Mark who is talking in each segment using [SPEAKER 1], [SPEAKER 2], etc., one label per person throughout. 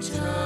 [SPEAKER 1] Cosas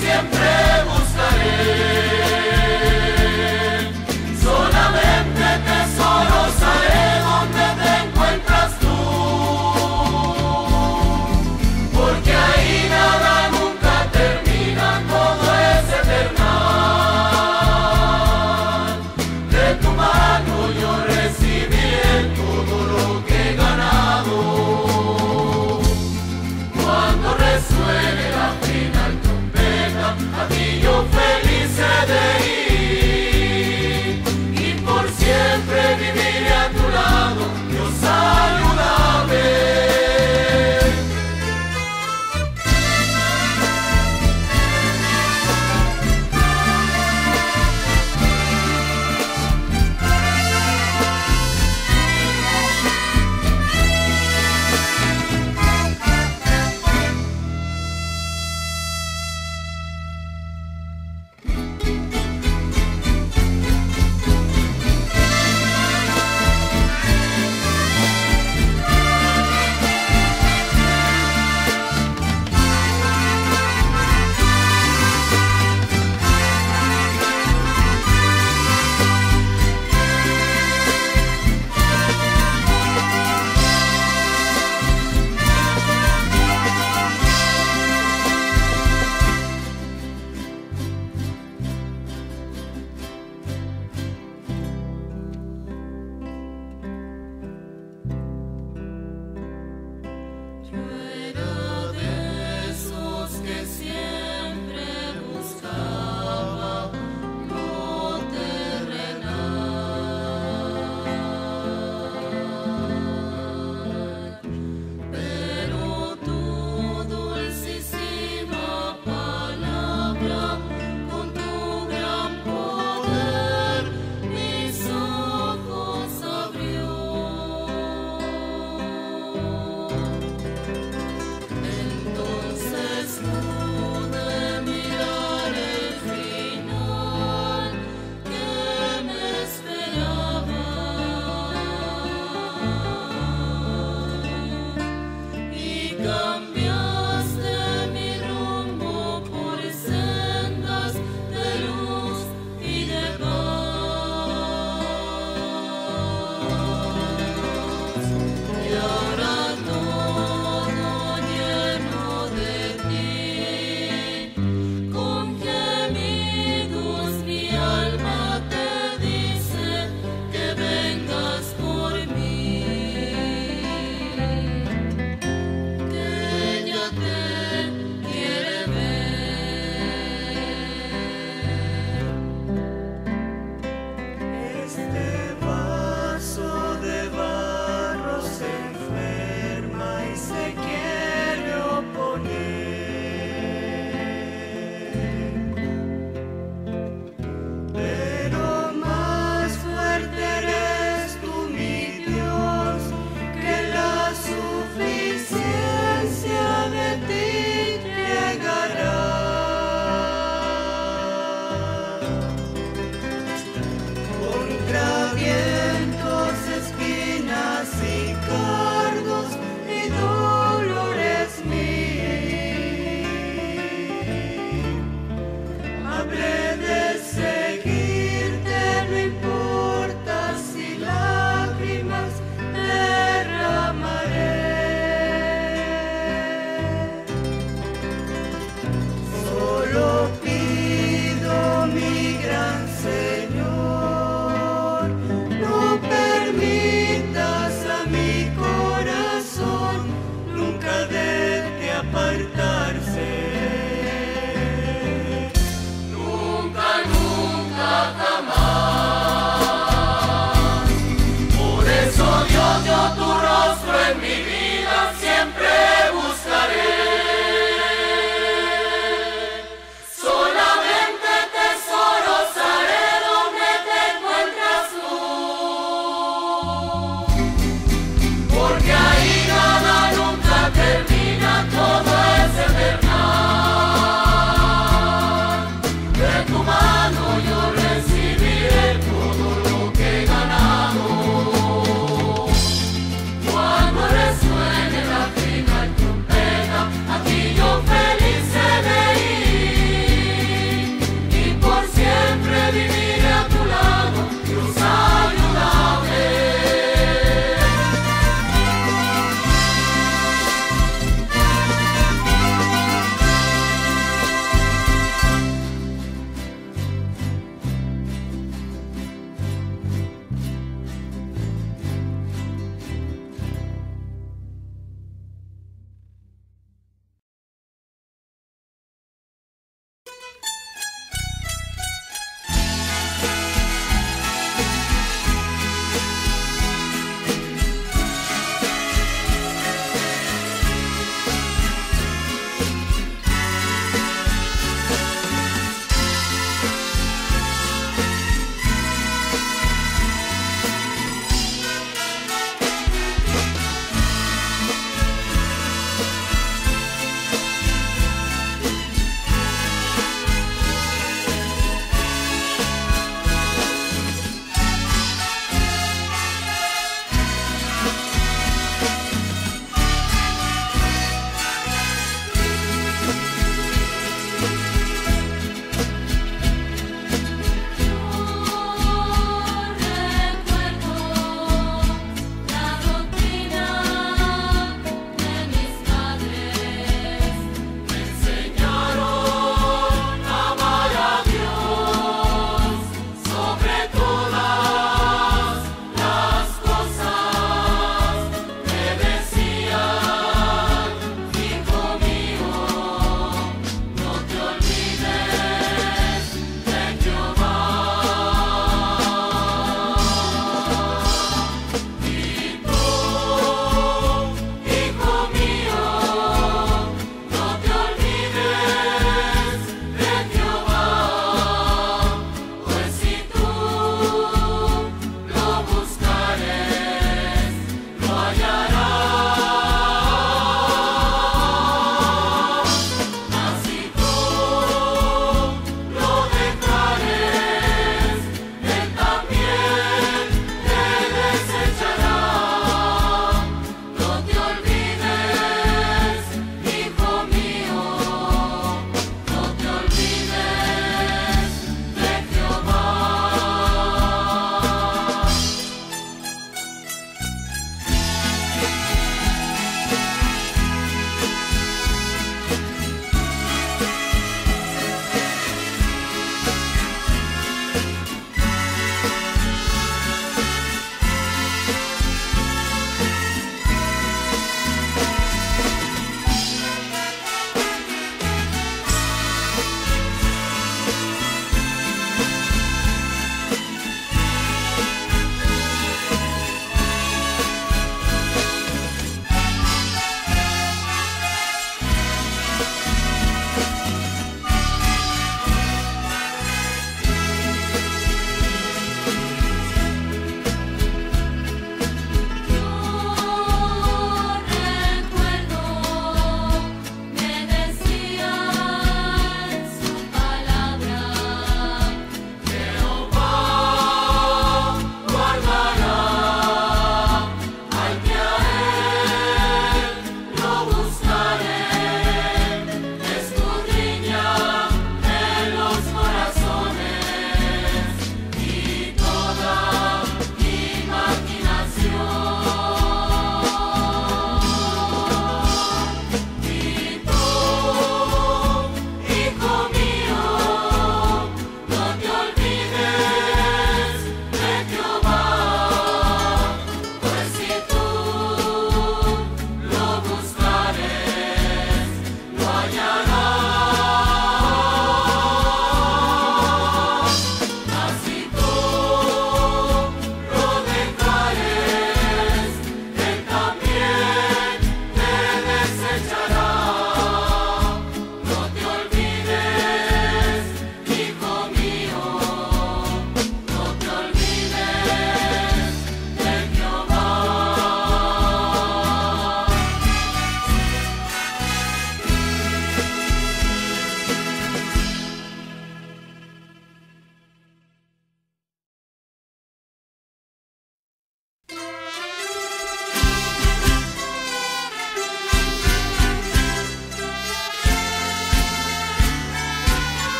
[SPEAKER 1] vida,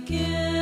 [SPEAKER 2] begin.